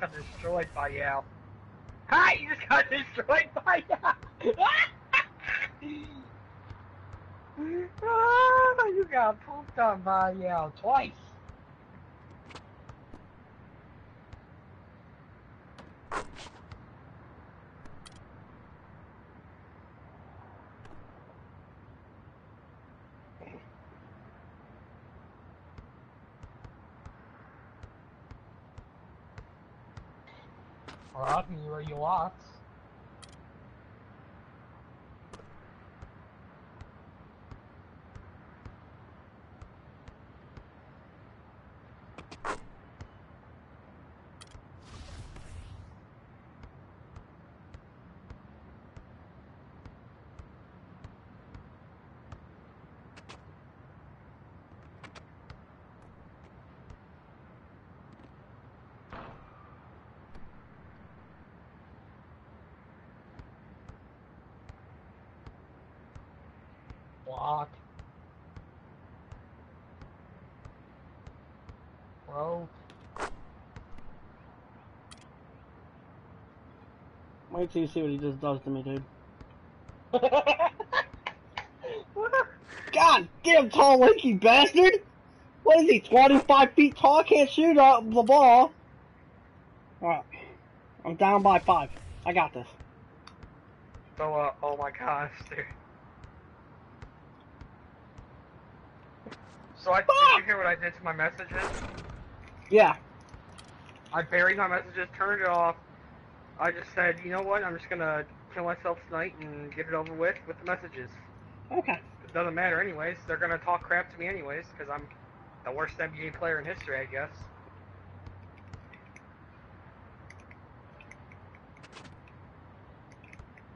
got destroyed by Yao. Hi, you just got destroyed by Yao. oh, you got pooped on by Yao twice. You where you lost. Block. Bro. Wait till you see what he just does to me, dude. God damn tall, lanky bastard! What is he, 25 feet tall? Can't shoot out the ball. Alright. I'm down by five. I got this. So, uh, oh my gosh, dude. So I, did you hear what I did to my messages? Yeah. I buried my messages, turned it off. I just said, you know what, I'm just gonna kill myself tonight and get it over with with the messages. Okay. It doesn't matter anyways. They're gonna talk crap to me anyways, because I'm the worst NBA player in history, I guess.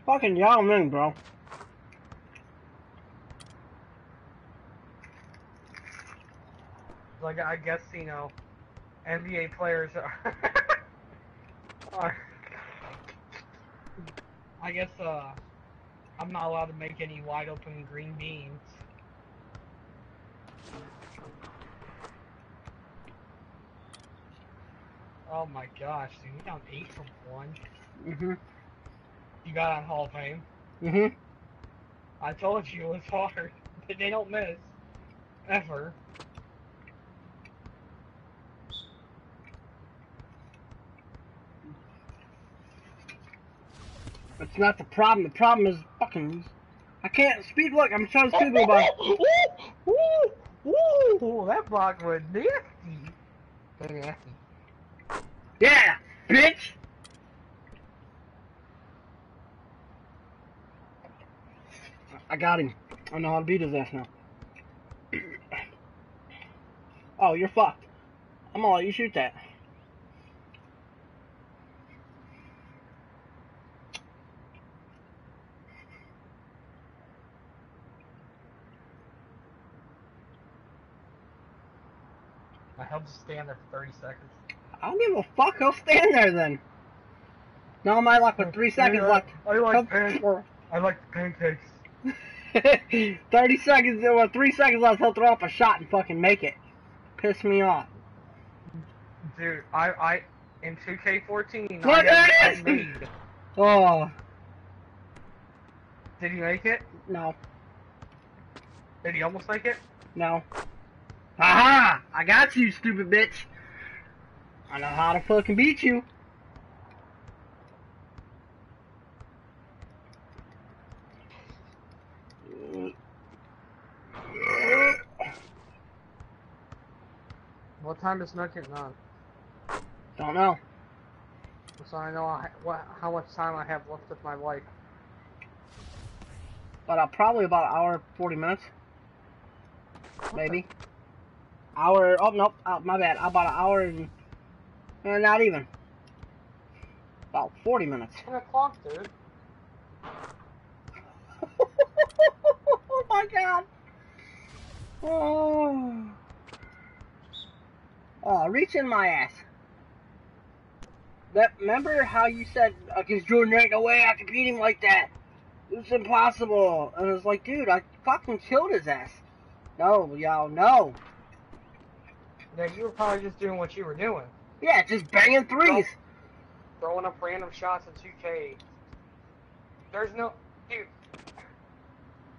Fucking Yao Ming, bro. Like, I guess, you know, NBA players are... are I guess, uh, I'm not allowed to make any wide open green beans. Oh my gosh, dude, you down 8 from 1. Mm-hmm. You got on Hall of Fame. Mm-hmm. I told you it was hard. They don't miss. Ever. That's not the problem. The problem is fucking. I can't speed. Look, I'm trying to speed move by. Ooh, ooh, ooh, that block was nasty. Very nasty. Yeah, bitch. I got him. I know how to beat his ass now. Oh, you're fucked. I'm gonna let you shoot that. I held to stand there for 30 seconds. I don't give a fuck. I'll stand there then. No, my luck with three seconds I, left. I like. I like pancakes. 30 seconds, uh, well, three seconds left, he'll throw up a shot and fucking make it. Piss me off. Dude, I, I, in 2K14, Look I, made. Oh, Did he make it? no, Did he almost make it? no. Aha! I got you, stupid bitch. I know how to fucking beat you. What time is Nugget on? Don't know. So I know I, what, how much time I have left with my life. But uh, probably about an hour, 40 minutes. Maybe. Hour, oh, nope, oh, my bad. About an hour and, eh, not even. About 40 minutes. 10 o'clock, dude. oh my god. Oh. Oh, reach in my ass. That remember how you said against Jordan ain't no way I can beat him like that. It's impossible. And it's like, dude, I fucking killed his ass. No, y'all, no. Yeah, you were probably just doing what you were doing. Yeah, just banging threes. throwing up random shots in 2K. There's no, dude.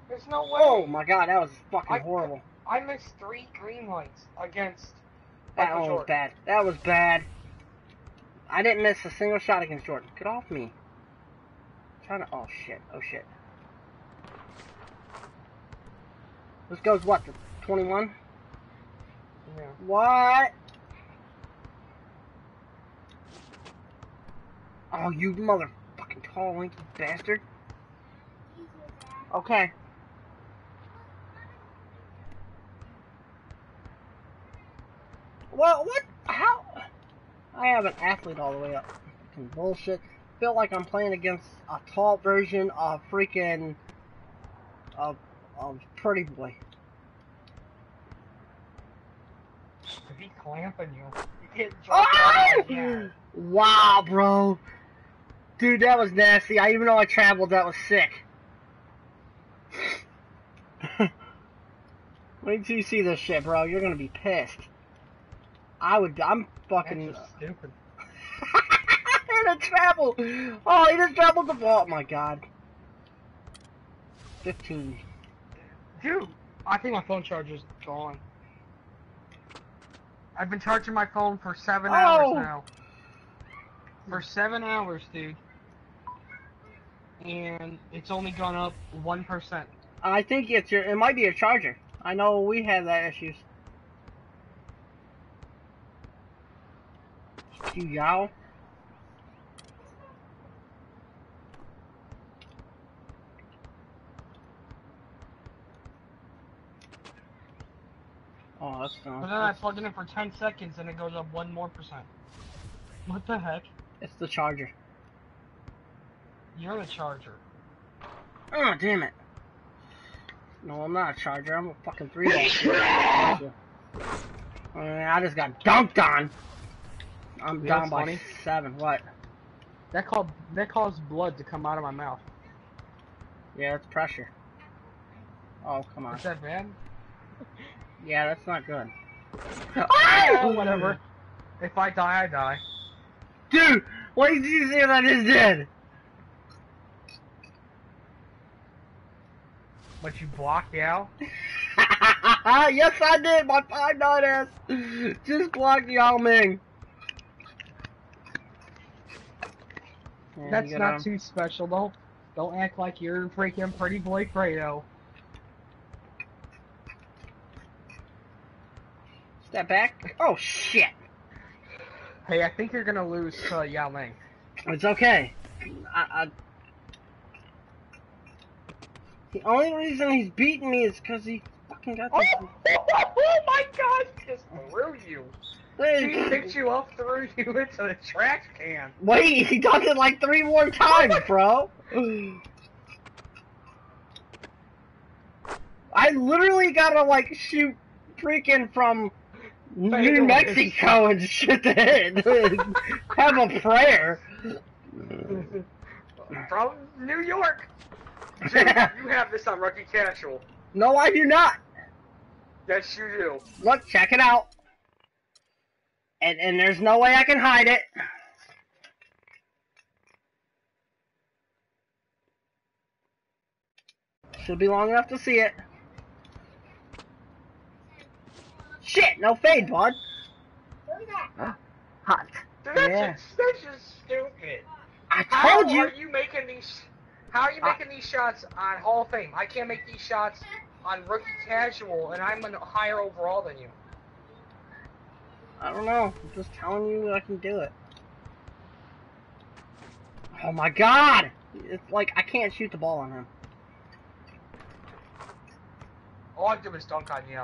There's no way. Oh my god, that was fucking I- horrible. I missed three green lights against. That Michael was Jordan. bad. That was bad. I didn't miss a single shot against Jordan. Get off me. trying to. Oh shit. Oh shit. This goes what? To 21? What? Oh, you motherfucking tall, lanky bastard. Okay. Well, what? How? I have an athlete all the way up. Fucking bullshit. Feel like I'm playing against a tall version of freaking of of Pretty Boy. If he clamping you, you can't jump Oh! Wow, bro. Dude, that was nasty. I even though I traveled, that was sick. Wait till you see this shit, bro. You're gonna be pissed. I would. I'm fucking. That's just stupid. and a travel. Oh, he just traveled the ball. Oh my god. Fifteen. Dude, I think my phone charger's gone. I've been charging my phone for seven Oh! hours now. For seven hours, dude. And it's only gone up one percent. I think it's your. It might be a charger. I know we had that issues. You yow. Oh, that's But not. then I plug it in for ten seconds and it goes up one more percent. What the heck? It's the charger. You're the charger. Oh, damn it. No, I'm not a charger. I'm a fucking three. I mean, I just got dunked on. I'm You know down by funny? seven. What? That called that caused blood to come out of my mouth. Yeah, it's pressure. Oh, come on. Is that bad? Yeah, that's not good. Oh, whatever. If I die, I die. Dude, what did you say that is dead? But you blocked out. yes, I did. My five nine ass just blocked Yao Ming. Yeah, That's not him. too special. Don't don't act like you're freaking pretty boy Fredo. Step back. Oh shit. Hey, I think you're gonna lose to Yao Ming. It's okay. I, I, the only reason he's beating me is because he fucking got Oh, this. oh my god, he just threw you. He Wait, picked you up, threw you into the trash can. wait, he does it like three more times, bro. I literally gotta like shoot freaking from New Fatal. Mexico and shit to hit. Have a prayer. From New York. Dude, you have this on Rookie Casual. No, I do not. Yes, you do. Look, check it out. And and there's no way I can hide it. Should be long enough to see it. Shit, no fade, bud. Hot. Dude, that's, Yeah. just, that's just stupid. I How told you. are you making these? How are you I- making these shots on Hall of Fame? I can't make these shots on Rookie Casual, and I'm a higher overall than you. I don't know. I'm just telling you I can do it. Oh my god! It's like I can't shoot the ball on him. All I did was dunk on you.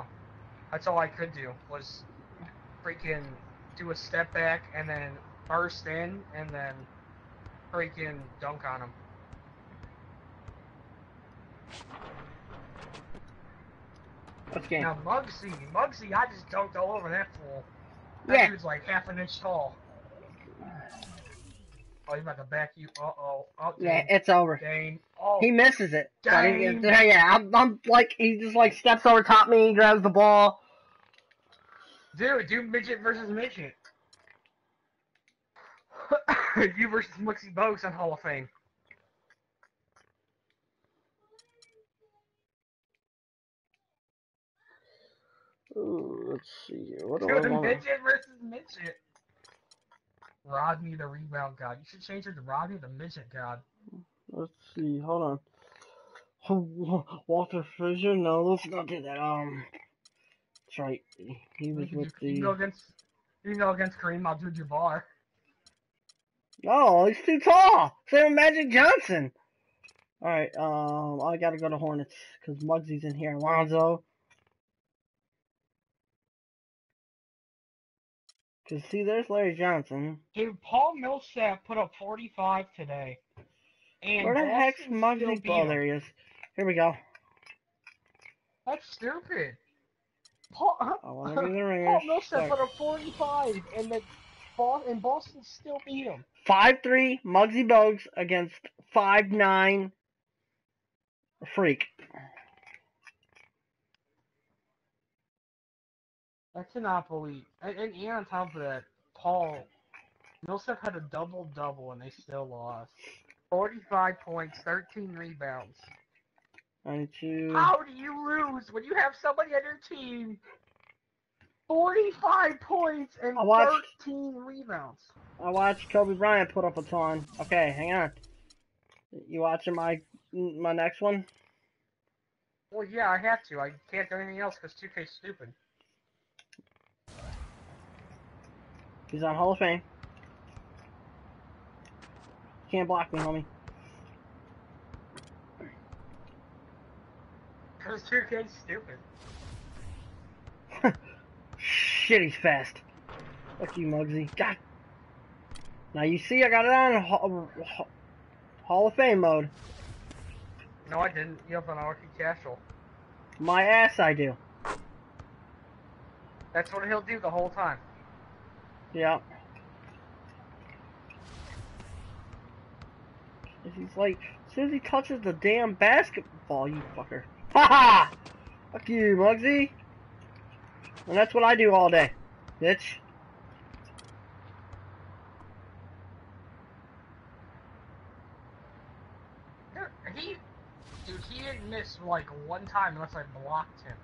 That's all I could do was freaking do a step back and then burst in and then freaking dunk on him. Let's game. Now Muggsy, Muggsy, I just dunked all over that fool. That Yeah. dude's like half an inch tall. Oh, he's about to back you. Uh oh. Oh, Yeah, it's over. Dane. Oh, He misses it. But he- yeah, yeah. I'm, I'm like he just like steps over top me, grabs the ball. Dude, do midget versus midget. you versus Muggsy Bogues on Hall of Fame. Ooh, let's see here. What do Dude, I want? midget versus midget. Rodney the rebound god. You should change it to Rodney the midget god. Let's see. Hold on. Walter Frazier? No, let's not do that. Um, that's right. He was with the. you can go against you can go against Kareem Abdul-Jabbar. No, he's too tall. Same with Magic Johnson. All right. Um, I gotta go to Hornets because Muggsy's in here. Lonzo. Cause see, there's Larry Johnson. Dude, Paul Millsap put up 45 today. And Where the heck's Boston still Muggsy? Oh, there he is. Here we go. That's stupid. Paul, I want to be the Paul. Millsap put up 45, and the Boston, and Boston still beat him. Five three Muggsy Bogues against five nine Freak. I cannot believe. And, and, and on top of that, Paul Millsap had a double double, and they still lost. 45 points, 13 rebounds. Ninety-two. How do you lose when you have somebody on your team? 45 points and I watched- 13 rebounds. I watched Kobe Bryant put up a ton. Okay, hang on. You watching my my next one? Well, yeah, I have to. I can't do anything else because 2K's stupid. He's on Hall of Fame. Can't block me, homie. Because 2K's stupid. Shit, he's fast. Fuck you, Muggsy. God. Now you see, I got it on Hall, Hall of Fame mode. No, I didn't. You have an RP casual. My ass, I do. That's what he'll do the whole time. Yeah. He's like, as soon as he touches the damn basketball, you fucker. Ha ha! Fuck you, Muggsy. And that's what I do all day, bitch. Dude, he, dude, he didn't miss like one time unless I blocked him.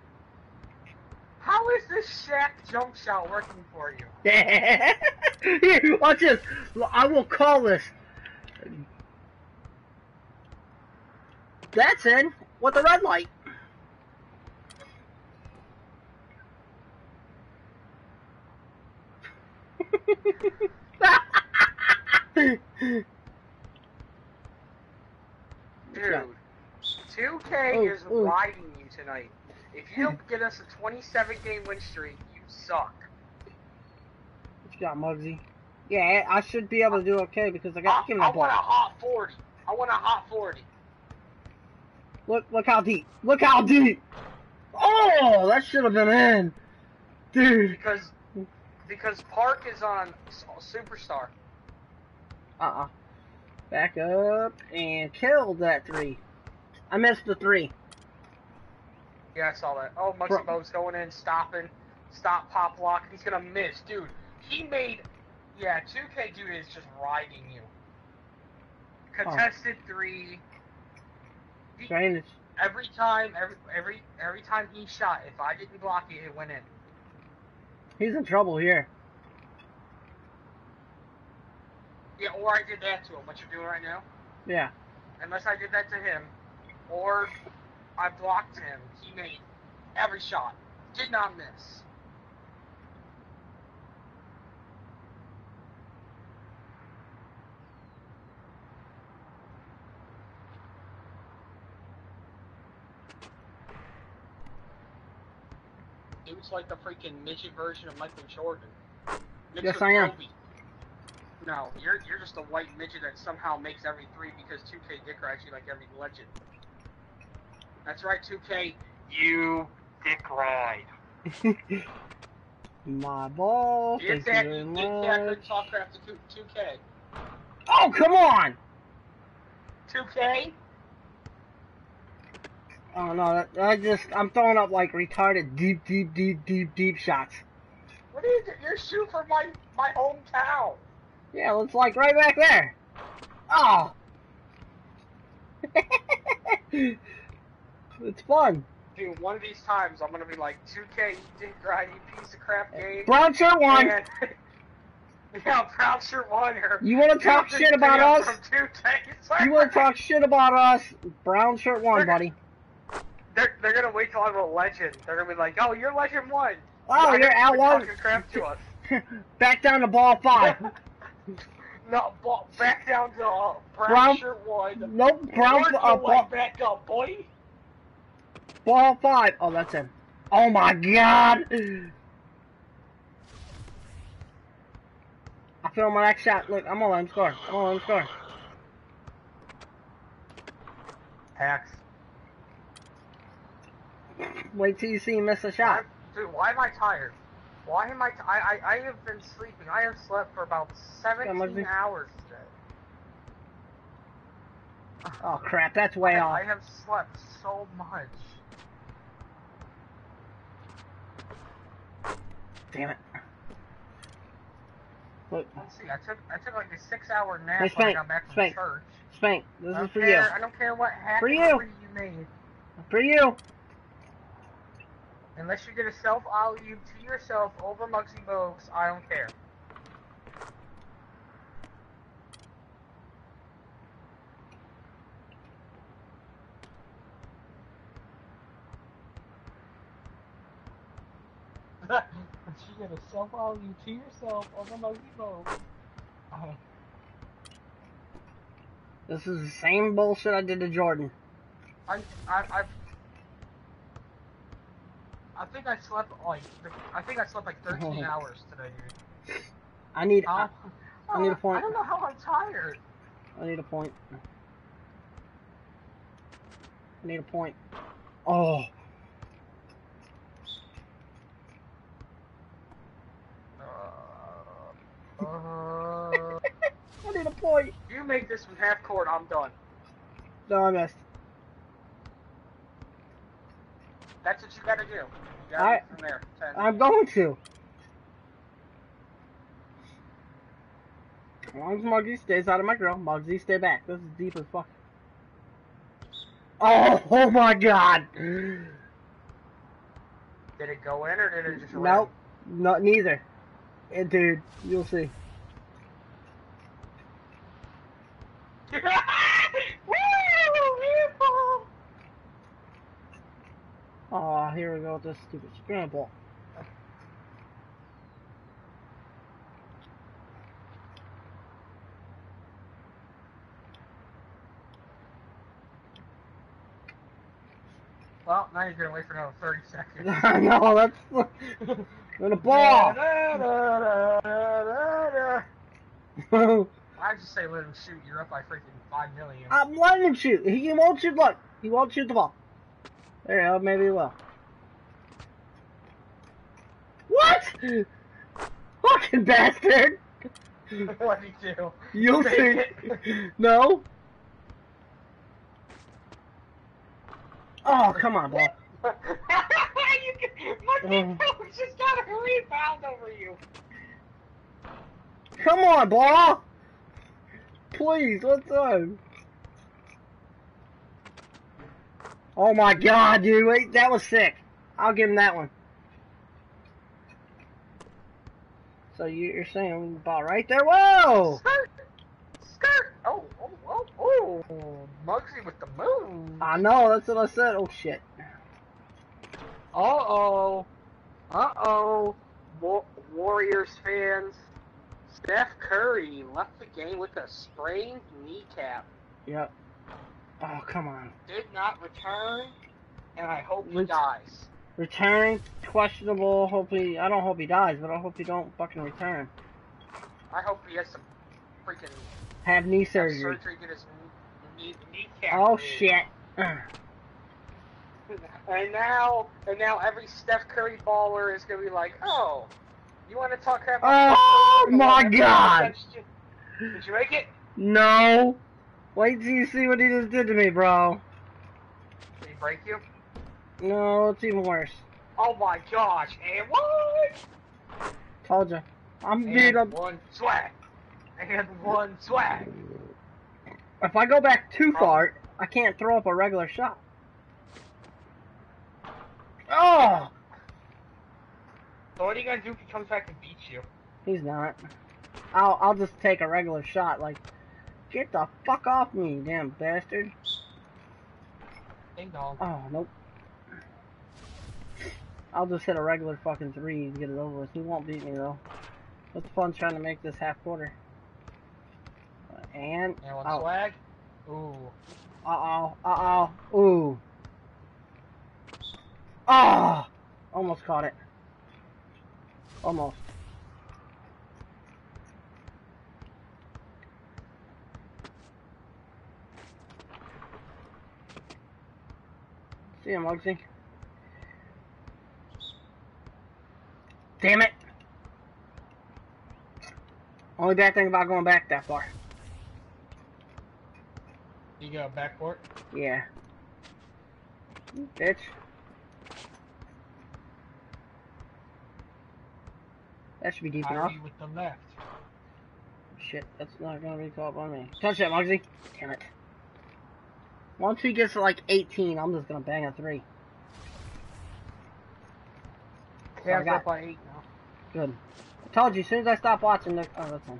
How is this Shaq jump shot working for you? Yeah. Here, watch this. I will call this. That's in with the red light. Dude, 2K Oh, is oh. riding you tonight. If you don't get us a 27 game win streak, you suck. What you got, Muggsy? Yeah, I should be able to do okay because I I, got give me I want a hot 40. I want a hot 40. Look, look how deep. Look how deep. Oh, that should have been in, dude. Because because Park is on Superstar. Uh-uh. Back up and killed that three. I missed the three. Yeah, I saw that. Oh, Bro. Going in, stopping, stop, pop lock. He's gonna miss, dude. He made, yeah, 2K dude is just riding you. Contested oh. three. He- every time, every every every time he shot, if I didn't block it, it went in. He's in trouble here. Yeah, or I did that to him. What you're doing right now? Yeah. Unless I did that to him, or I blocked him, he made every shot. Did not miss. Dude's like the freaking midget version of Michael Jordan. Mixed Yes, I am. Kobe. No, you're you're just a white midget that somehow makes every three because 2K dick rides you like every legend. That's right, 2K. You dick ride. My ball. Get you that, very you get that good talk crap to 2- 2K. Oh, come on! 2K? Oh no, that, I just I'm throwing up like retarded deep, deep, deep, deep, deep shots. What is it? You're shooting for my my hometown. Yeah, it's like right back there. Oh. it's fun. Dude, one of these times I'm gonna be like, 2K, you did grind, you piece of crap game. Brown shirt one. And- yeah, Brown shirt one. You wanna talk shit about us? You want to talk shit about us? Brown shirt one, buddy. They're, they're gonna wait till I'm a legend. They're gonna be like, oh, you're legend one. Oh, you're quit outlaw. crap to us. Back down to ball five. no, ball, back down to uh, brown, one. Nope, brown uh, ball, back up, boy. ball five. Oh, that's him. Oh my god. I feel my next shot. Look, I'm gonna let him score. I'm gonna let him score. Hacks. Wait till you see him miss a shot. Dude, why am I tired? Why am I? T- I, I I have been sleeping. I have slept for about 17 hours today. Oh crap, that's way I, off. I have slept so much. Damn it. Look, Let's see. I took I took like a six hour nap Hey, when I Spank, got back from Spank. church. Spank, this is for care. you. I don't care what hack For you. you made. For you. Unless you get a self alley to yourself over Muggsy Bogues, I don't care. Unless you get a self alley to yourself over Muggsy Bogues. I- This is the same bullshit I did to Jordan. I, I, I, I think I slept like, I think I slept like 13 hours today, dude. I need I, I need a point. I don't know how I'm tired. I need a point. I need a point. Oh, Uh, uh, I need a point. you make this from half court, I'm done. No, I missed. That's what you gotta do. You gotta I- from there. 10. I'm going to. As long as Muggsy stays out of my grill, Muggsy stay back. This is deep as fuck. Oh, oh my god! Did it go in or did it just Nope, not neither. Eh, dude, you'll see. Woo! Oh, here we go with this stupid scramble. Well, now you're gonna wait for another 30 seconds. I know, that's and a ball. I just say let him shoot. You're up by freaking five million. I'm letting him shoot. He won't shoot. Look, he won't shoot the ball. There you go. Maybe will. What? Fucking bastard! what did he do? You'll Make see. it. No. Oh, come on, ball. you can, Monkey Oh. Boo just got a rebound over you. Come on, ball. Please, what's up? Oh my god, dude. Wait, that was sick. I'll give him that one. So you- you're saying about right there? Whoa! Skirt, skirt. Oh, oh, oh, oh. Muggsy with the move. I know, that's what I said. Oh shit. Uh oh. Uh oh. Wa- Warriors fans. Steph Curry left the game with a sprained kneecap. Yep. Oh, come on. Did not return, and I hope he dies. Return, questionable. hopefully, I don't hope he dies, but I hope he don't fucking return. I hope he has some freaking Have knee have surgery. surgery, get his knee, kneecap. Oh removed. shit. And now, and now every Steph Curry baller is gonna be like, oh, you want to talk crap? Oh my god! Did you make it? No. Wait till you see what he just did to me, bro. Did he break you? No, it's even worse. Oh my gosh! And what? Told ya. I'm beat up. And one swag. and one swag. If I go back too far, I can't throw up a regular shot. Oh! So what are you gonna do if he comes back and beats you? He's not. I'll I'll just take a regular shot. Like, get the fuck off me, damn bastard. Ding dong. Oh nope. I'll just hit a regular fucking three to get it over with. He won't beat me though. It's fun trying to make this half quarter. And And one oh, swag. Ooh. uh oh, uh oh, ooh. Ah! Almost caught it. Almost. See ya, Muggsy. Damn it! Only bad thing about going back that far. You go backcourt. Yeah. Bitch. That should be deep enough. Kyrie with the left. Shit, that's not gonna be caught by me. Touch that, Muggsy. Damn it. Once he gets to like 18, I'm just gonna bang a three. So I Yeah, got- up by eight now. Good. I told you, as soon as I stop watching the. Oh, that's fine.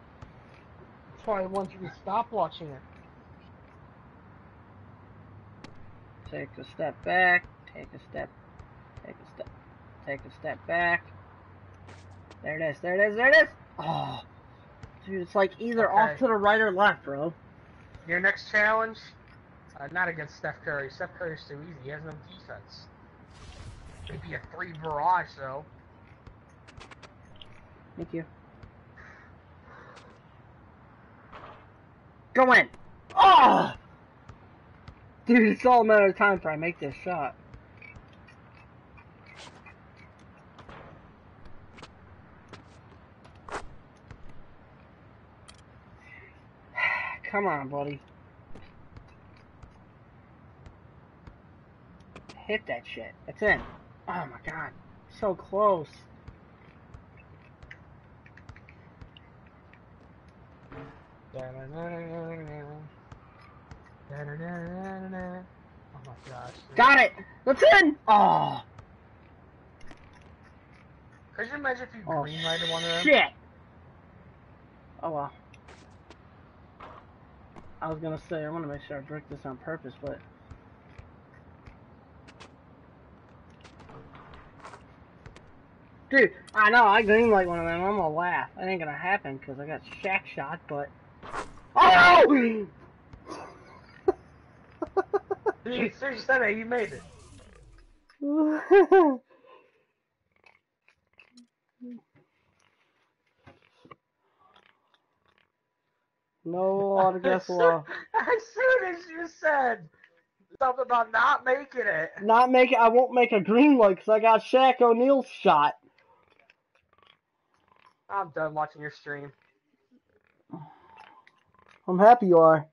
That's why I want you to stop watching it. Take a step back. Take a step. Take a step. Take a step back. There it is. There it is. There it is. Oh, dude, it's like either off to the right or left, bro. Your next challenge, uh, not against Steph Curry. Steph Curry's too easy. He has no defense. Maybe a three barrage though. Thank you. Go in. Oh, dude, it's all a matter of time for I make this shot. Come on, buddy. Hit that shit. It's in. Oh my god. So close. Oh my gosh. Got it! That's in! Oh, Could you imagine if you oh green lighted one of them? shit! Oh well. I was gonna say, I wanna make sure I break this on purpose, but... Dude, I know, I green light one of them, I'm gonna laugh. That ain't gonna happen, because I got Shaq shot, but... Oh! You seriously said it, you made it. no autograph As soon- law. As soon as you said something about not making it. Not making, I won't make a green light because I got Shaq O'Neal's shot. I'm done watching your stream. I'm happy you are.